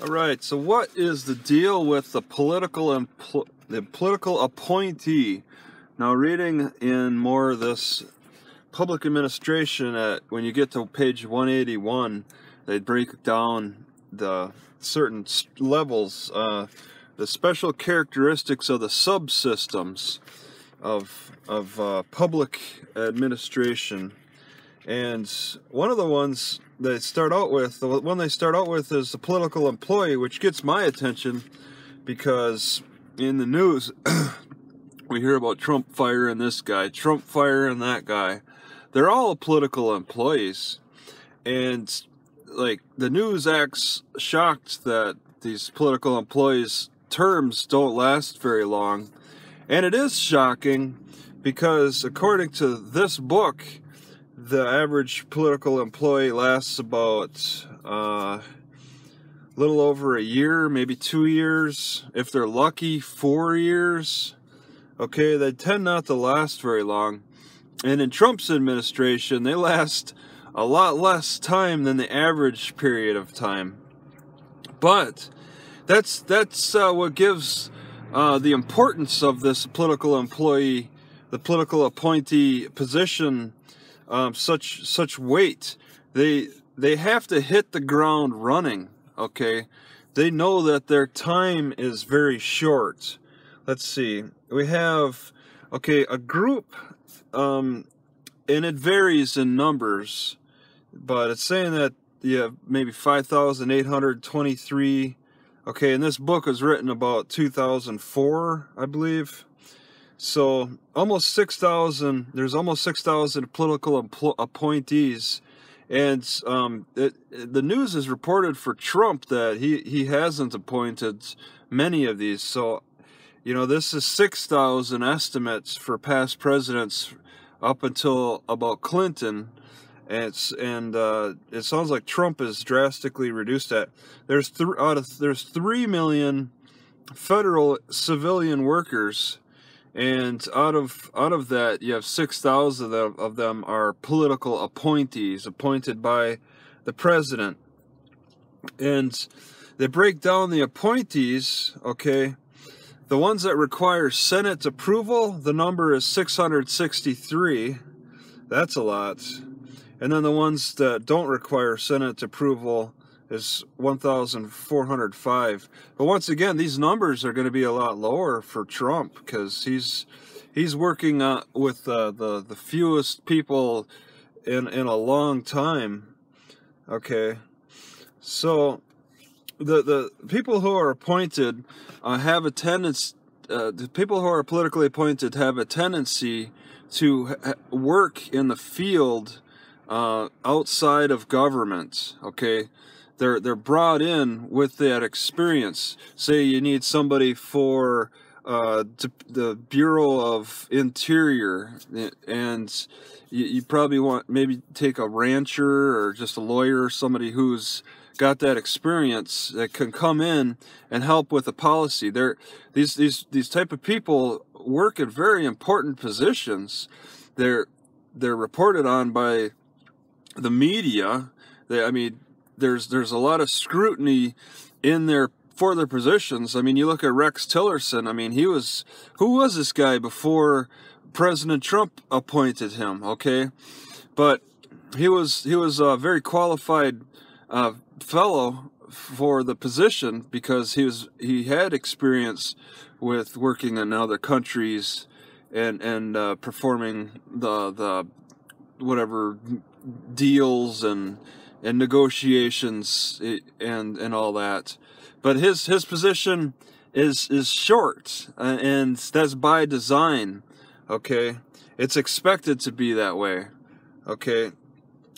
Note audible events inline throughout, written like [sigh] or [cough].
All right. So, what is the deal with the political and the political appointee? Now, reading in more of this public administration, at when you get to page 181, they break down the certain levels, uh, the special characteristics of the subsystems of of uh, public administration, and one of the ones they start out with, the one they start out with is the political employee, which gets my attention because in the news [clears throat] we hear about Trump firing this guy, Trump firing that guy. They're all political employees, and like the news acts shocked that these political employees terms don't last very long. And it is shocking because according to this book, the average political employee lasts about uh, a little over a year, maybe two years. If they're lucky, four years. Okay, they tend not to last very long. And in Trump's administration, they last a lot less time than the average period of time. But that's that's uh, what gives uh, the importance of this political employee, the political appointee position, um, such such weight. They they have to hit the ground running. Okay, they know that their time is very short. Let's see. We have okay a group, um, and it varies in numbers but it's saying that you have maybe 5,823. Okay, and this book was written about 2004, I believe. So almost 6,000, there's almost 6,000 political appointees. And um, it, the news has reported for Trump that he, he hasn't appointed many of these. So, you know, this is 6,000 estimates for past presidents up until about Clinton and it's and uh, it sounds like Trump has drastically reduced that. There's th- out of there's three million federal civilian workers, and out of out of that, you have six thousand of, of them are political appointees appointed by the president, and they break down the appointees. Okay, the ones that require Senate approval, the number is six hundred sixty-three. That's a lot. And then the ones that don't require Senate approval is 1,405. But once again, these numbers are going to be a lot lower for Trump because he's he's working uh, with uh, the the fewest people in in a long time. Okay, so the the people who are appointed uh, have a tendency. Uh, the people who are politically appointed have a tendency to work in the field uh, outside of government. Okay, they're they're brought in with that experience. Say you need somebody for uh, the Bureau of Interior, and you, you, probably want maybe take a rancher or just a lawyer somebody who's got that experience that can come in and help with the policy. They're, these these these type of people work in very important positions. They're they're reported on by the media, they, I mean, there's there's a lot of scrutiny in their for their positions. I mean, you look at Rex Tillerson. I mean, he was who was this guy before President Trump appointed him? Okay, but he was he was a very qualified uh, fellow for the position because he was he had experience with working in other countries and and uh, performing the the whatever deals and and negotiations and and all that. But his his position is is short, uh, and that's by design. Okay, it's expected to be that way. Okay,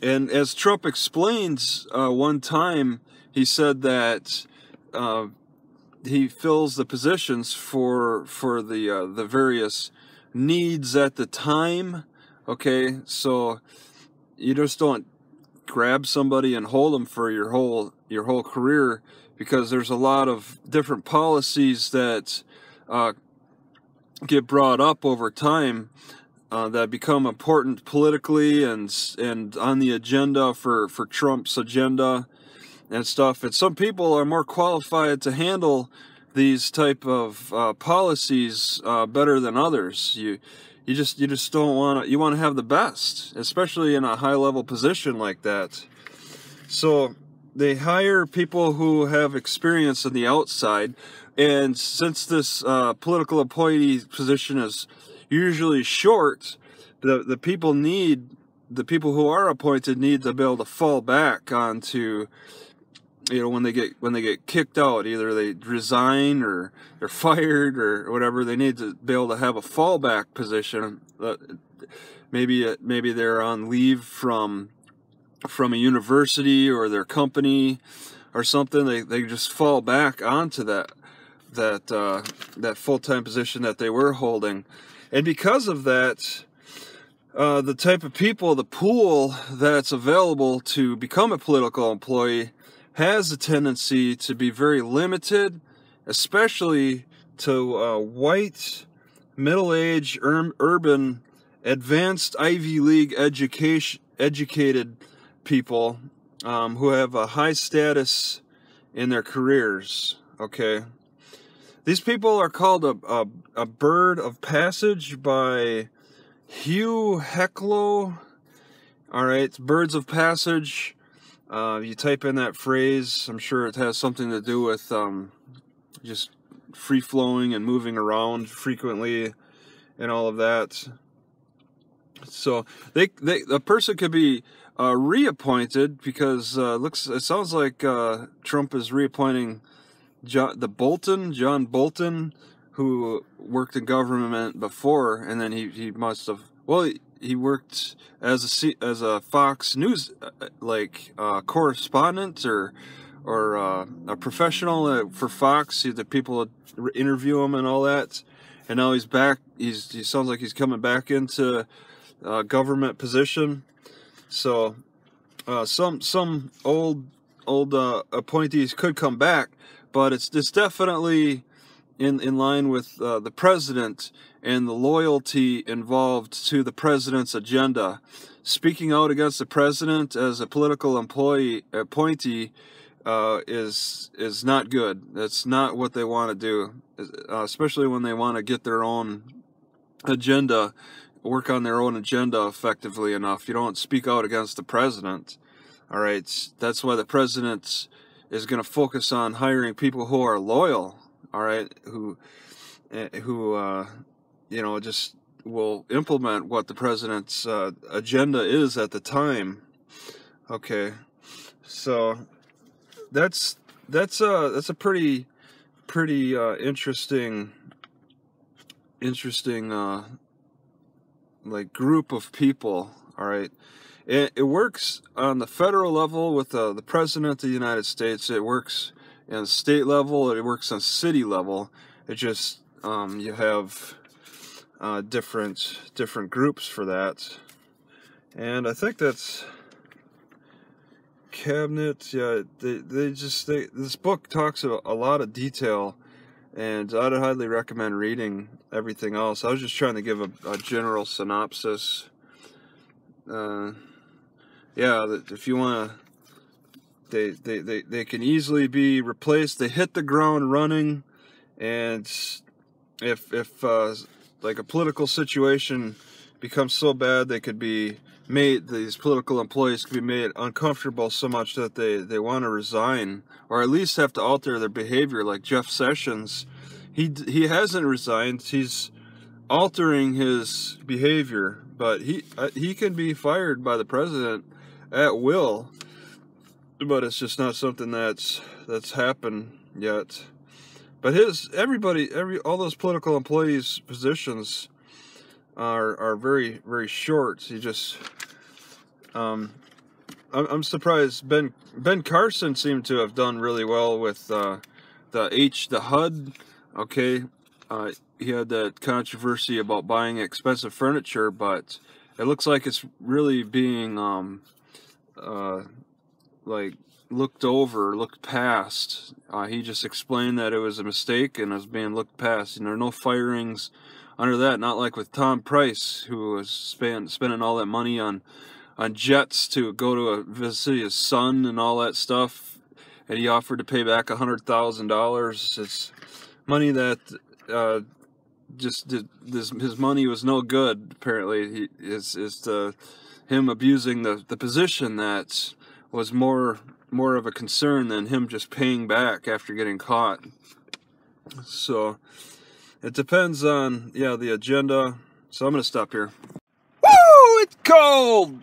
and as Trump explains uh, one time, he said that uh, he fills the positions for for the uh, the various needs at the time. Okay, so you just don't grab somebody and hold them for your whole your whole career because there's a lot of different policies that uh, get brought up over time uh, that become important politically and and on the agenda for for Trump's agenda and stuff. And some people are more qualified to handle these type of uh, policies uh, better than others. You you just you just don't want to you want to have the best, especially in a high level position like that. So they hire people who have experience on the outside, and since this uh, political appointee position is usually short, the the people need the people who are appointed need to be able to fall back onto you know when they get when they get kicked out either they resign or they're [laughs] fired or whatever they need to be able to have a fallback position. Uh, maybe uh, maybe they're on leave from from a university or their company or something. They, they just fall back onto that that uh, that full-time position that they were holding. And because of that uh, the type of people the pool that's available to become a political employee has a tendency to be very limited, especially to uh, white, middle-aged, ur- urban, advanced Ivy League education educated people um, who have a high status in their careers. Okay, these people are called a, a, a bird of passage by Hugh Heclo. All right, birds of passage uh, you type in that phrase, I'm sure it has something to do with um, just free flowing and moving around frequently and all of that. So they, they the person could be uh, reappointed because uh, looks it sounds like uh, Trump is reappointing John, the Bolton John Bolton who worked in government before and then he, he must have well he worked as a as a Fox News uh, like uh, correspondent or or uh, a professional uh, for Fox. The people interview him and all that, and now he's back. He's he sounds like he's coming back into a uh, government position. So uh, some some old old appointees could come back, but it's it's definitely in in line with the president and the loyalty involved to the president's agenda. Speaking out against the president as a political employee appointee uh, is is not good. That's not what they want to do, uh, especially when they want to get their own agenda, work on their own agenda effectively enough. You don't speak out against the president. All right, that's why the president is going to focus on hiring people who are loyal. All right, who eh, who uh, you know, just will implement what the president's uh, agenda is at the time. Okay, so that's that's a that's a pretty pretty uh, interesting interesting uh, like group of people. All right. It, it works on the federal level with uh, the president of the United States. It works the state level. It works on city level. It just um, you have uh, different different groups for that. And I think that's cabinet. Yeah, they they just they this book talks a, a lot of detail, and I'd highly recommend reading everything else. I was just trying to give a, a general synopsis. Uh, yeah, if you want to. They, they, they, they can easily be replaced. They hit the ground running, and if if uh, like a political situation becomes so bad they could be made these political employees could be made uncomfortable so much that they they want to resign or at least have to alter their behavior like Jeff Sessions. He he hasn't resigned. He's altering his behavior but he uh, he can be fired by the president at will but it's just not something that's that's happened yet but his everybody, every all those political employees' positions are are very very short. He just, um, I'm, I'm surprised. Ben Ben Carson seemed to have done really well with uh, the H the HUD. Okay, uh, he had that controversy about buying expensive furniture, but it looks like it's really being um, uh, like looked over, looked past. Uh, he just explained that it was a mistake and was being looked past. And there are no firings under that, not like with Tom Price, who was spend, spending all that money on on jets to go to a visit his son and all that stuff. and he offered to pay back a hundred thousand dollars. It's money that uh, just did, this his money was no good. Apparently, he is is the him abusing the the position that was more more of a concern than him just paying back after getting caught. So it depends on yeah the agenda. So I'm gonna stop here. Woo! It's cold.